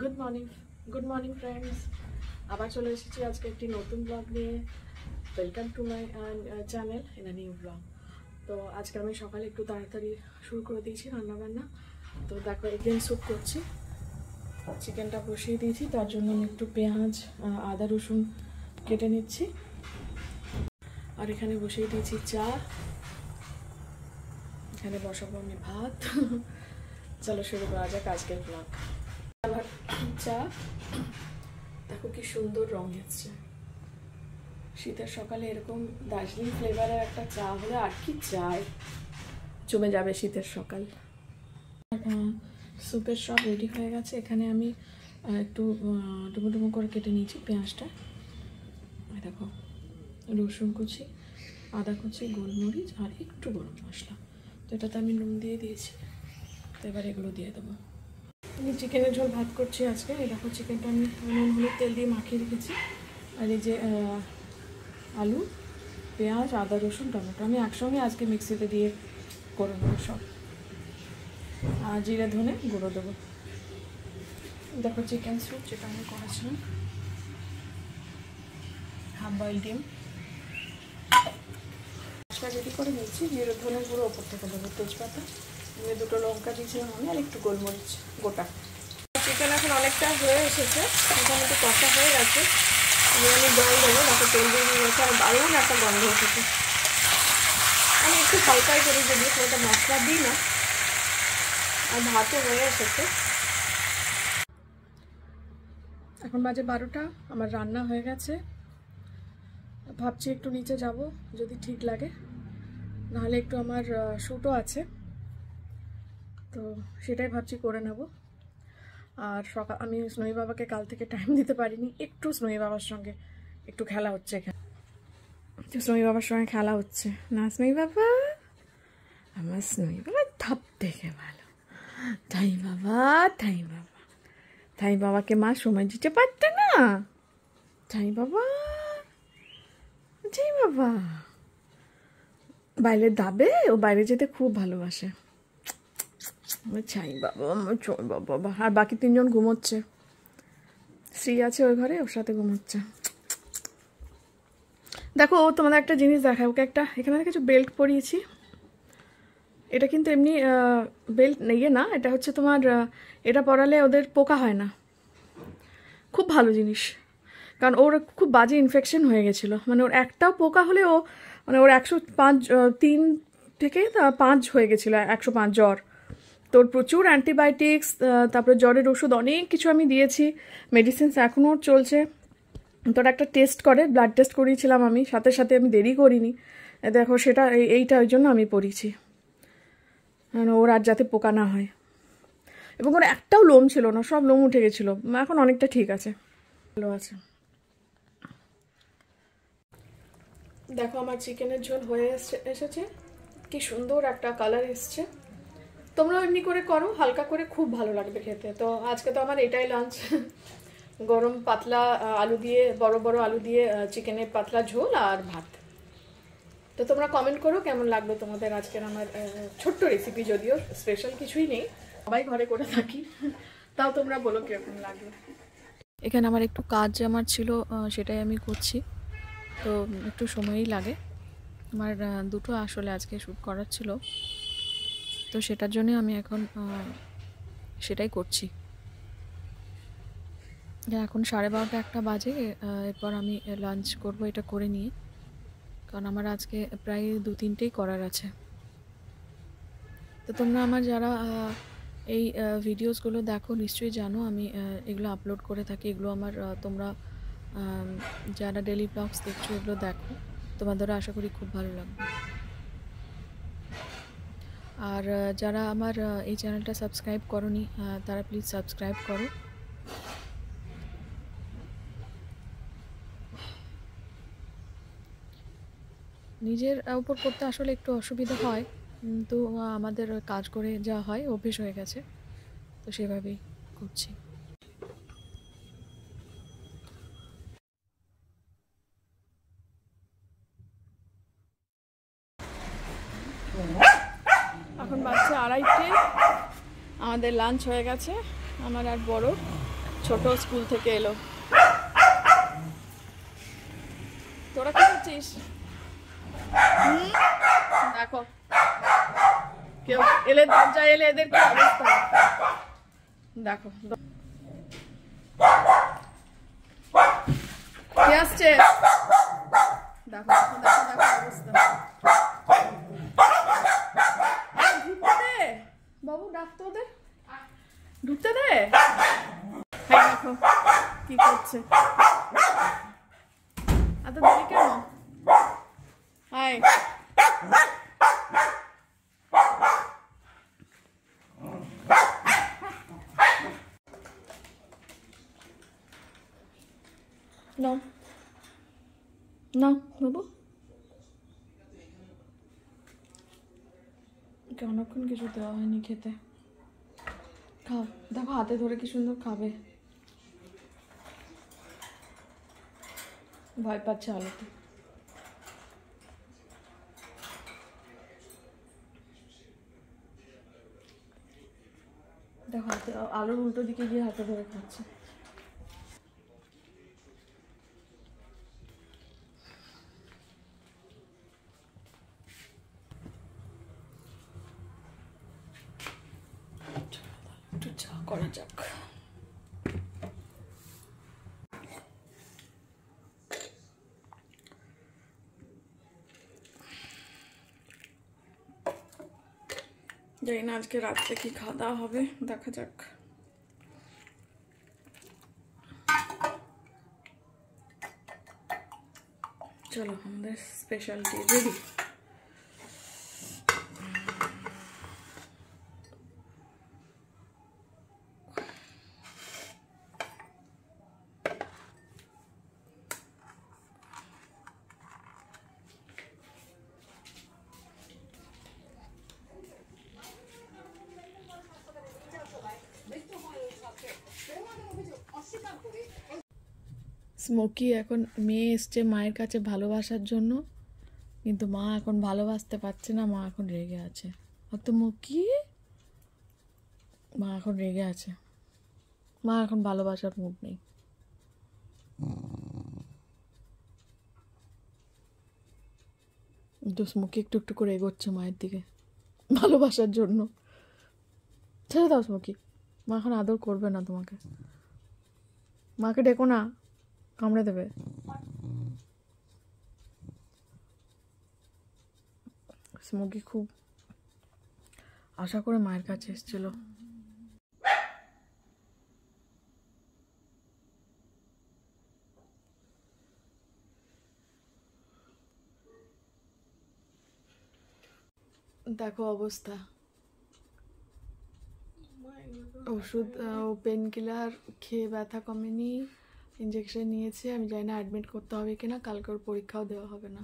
Good morning good morning friends আবার চলে এসেছি আজকে একটি নতুন ব্লগ নিয়ে। Welcome to my channel in a new blog তো আজকে আমি সকালে একটু তাড়াতাড়ি শুরু করে দিয়েছি রান্নাবান্না। তো দেখো এগেন স্যুপ করছি। চিকেনটা বসিয়ে দিয়েছি, তার জন্য আমি একটু পেঁয়াজ আদা রসুন কেটে নিচ্ছি। আর এখানে বসিয়ে দিয়েছি চা। এখানে বসাবো আমি ভাত। চলো শুরু করা যাক আজকের ব্লগ চা। দেখো কি সুন্দর রং এসছে। শীতের সকালে এরকম দার্জিলিং ফ্লেভারের একটা চা হলে আর কি চাই? জমে যাবে শীতের সকাল। স্যুপের সব রেডি হয়ে গেছে। এখানে আমি একটু ডুবো ডুবো করে কেটে নিয়েছি পেঁয়াজটা। দেখো, রসুন কুচি, আদা কুচি, গোলমরিচ আর একটু গরম মশলা। তো এটাতে আমি নুন দিয়ে দিয়েছি। তো এবার এগুলো দিয়ে দেবো। আমি চিকেনের ঝোল ভাত করছি আজকে। এই দেখো চিকেনটা আমি নুন, হলুদ তেল দিয়ে মাখিয়ে রেখেছি। আর এই যে আলু, পেঁয়াজ, আদা, রসুন, টমেটো আমি একসঙ্গে আজকে মিক্সিতে দিয়ে করে নেব সব। আর জিরে, ধনে গুঁড়ো দেবো। দেখো চিকেন স্যুপ যেটা আমি করেছিলাম। হাফ বয়েল ডিম। মশলা রেডি করে নিচ্ছি, জিরে ধনে গুঁড়ো ওপর থেকে দেবো তেজপাতা দিয়ে দুটো লঙ্কা দিয়েছিলাম আমি, আর একটু গোলমরিচ গোটা। চিকেন এখন অনেকটা হয়ে এসেছে, মোটামুটি কষা হয়ে গেছে। এবার আমি জল দেবো তাতে তেল দিয়ে গেছে আর দারুণ একটা গন্ধ উঠেছে আমি একটু হালকাই করি যদি খুব মশলা দিই না। আর ভাতও হয়ে এসেছে। এখন বাজে বারোটা, আমার রান্না হয়ে গেছে। ভাবছি একটু নিচে যাব, যদি ঠিক লাগে। নাহলে একটু আমার শ্যুটও আছে। তো সেটাই ভাবছি করে নেব। আর সকাল আমি স্নোই বাবাকে কাল থেকে টাইম দিতে পারিনি। একটু স্নোই বাবার সঙ্গে একটু খেলা হচ্ছে এখানে। তো স্নোই বাবার সঙ্গে খেলা হচ্ছে। না স্নোই বাবা? আমার স্নোই বাবা ধপ থেকে ভালো। তাই বাবা তাই বাবা। তাই বাবাকে মা সময় দিতে পারত না। তাই বাবা যাই বাবা। বাইরে দাবে, ও বাইরে যেতে খুব ভালোবাসে। বাবা বাবা আর বাকি তিনজন ঘুমোচ্ছে। স্ত্রী আছে ওই ঘরে, ওর সাথে ঘুমোচ্ছে। দেখো, ও তোমাদের একটা জিনিস দেখায়। ওকে একটা, এখানে কিছু বেল্ট পরিয়েছি। এটা কিন্তু এমনি বেল্ট ইয়ে না, এটা হচ্ছে তোমার এটা পরালে ওদের পোকা হয় না। খুব ভালো জিনিস। কারণ ওর খুব বাজে ইনফেকশন হয়ে গেছিল। মানে ওর একটাও পোকা হলে ও মানে ওর একশো পাঁচ তিন থেকে পাঁচ হয়ে গেছিল, একশো পাঁচ জ্বর। তোর প্রচুর অ্যান্টিবায়োটিক্স তারপরে জ্বরের ওষুধ অনেক কিছু আমি দিয়েছি মেডিসিনস এখনও চলছে। তোর একটা টেস্ট করে ব্লাড টেস্ট করিয়েছিলাম আমি, সাথে সাথে আমি দেরি করিনি। দেখো সেটা, এই- এইটা ওই জন্য আমি পড়িয়েছি। মানে ওর আর যাতে পোকা না হয়। এবং ওর একটাও লোম ছিল না, সব লোম উঠে গেছিল। এখন অনেকটা ঠিক আছে। ভালো আছে। দেখো আমার চিকেনের ঝোল হয়ে এসছে- কি সুন্দর একটা কালার এসছে। তোমরা এমনি করে করো, হালকা করে খুব ভালো লাগবে খেতে। তো আজকে তো আমার এটাই লাঞ্চ গরম পাতলা আলু দিয়ে, বড় বড় আলু দিয়ে চিকেনের পাতলা ঝোল আর ভাত। তো তোমরা কমেন্ট করো কেমন লাগবে তোমাদের আজকের আমার ছোট্ট রেসিপি যদিও স্পেশাল কিছুই নেই। সবাই ঘরে করে থাকি। তাও তোমরা বলো কীরকম লাগবে এখানে আমার একটু কাজ আমার ছিল সেটাই আমি করছি। তো একটু সময়ই লাগে। আমার দুটো আসলে আজকে শ্যুট করার ছিল। তো সেটার জন্য আমি এখন সেটাই করছি। এখন সাড়ে বারোটা একটা বাজে এরপর আমি লাঞ্চ করব এটা করে নিয়ে। কারণ আমার আজকে প্রায় দু তিনটেই করার আছে। তো তোমরা আমার যারা এই ভিডিওসগুলো দেখো, নিশ্চয়ই জানো আমি এগুলো আপলোড করে থাকি। এগুলো আমার তোমরা যারা ডেলি ব্লগস দেখছ এগুলো দেখো। তোমাদেরও আশা করি খুব ভালো লাগবে। আর যারা আমার এই চ্যানেলটা সাবস্ক্রাইব করনি তারা প্লিজ সাবস্ক্রাইব করো। নিজের উপর করতে আসলে একটু অসুবিধা হয়। কিন্তু আমাদের কাজ করে যা হয়, অভ্যেস হয়ে গেছে। তো সেভাবেই করছি এখন বাচ্চা আড়াইটে। আমাদের লাঞ্চ হয়ে গেছে। আমার আর বড় ছোট স্কুল থেকে এলো। তোরা কি করছিস? দেখো। কেউ এলে দরজা এলে এদের কি অবস্থা? দেখো। আসছে? দেখো দেখো দেখো অবস্থা। বাবু ডাকতে ওদের। ঢুকতে দে। হ্যাঁ দেখো কি করছে। এত দেরি কেন? হাই। নাও। নাও বাবু। ওকে অনেকক্ষণ কিছু দেওয়া হয়নি খেতে। খাও। দেখো হাতে ধরে কি সুন্দর খাবে। ভয় পাচ্ছে আলোতে। দেখো হাতে আলোর উল্টো দিকে গিয়ে হাতে ধরে খাচ্ছে একটু চা করা যাক। জানি না আজকে রাত্রে কি খাওয়া দাওয়া হবে, দেখা যাক। চলো, আমাদের স্পেশালটি রেডি স্মোকি এখন মেয়ে এসছে মায়ের কাছে ভালোবাসার জন্য। কিন্তু মা এখন ভালোবাসতে পারছে না, মা এখন রেগে আছে। অত মুকি মা এখন রেগে আছে। মা এখন ভালোবাসার মুড নেই। তো স্মোকি একটু একটু করে এগোচ্ছে মায়ের দিকে, ভালোবাসার জন্য। ছেড়ে দাও স্মোকি। মা এখন আদর করবে না তোমাকে। মাকে ডেকো না। কামড়ে দেবে। স্মোকি খুব আশা করে মায়ের কাছে এসেছিল। দেখো অবস্থা। ওষুধ পেন কিলার খেয়ে ব্যথা কমেনি। ইঞ্জেকশন নিয়েছি, আমি জানি না অ্যাডমিট করতে হবে কিনা, কালকে ওর পরীক্ষাও দেওয়া হবে না।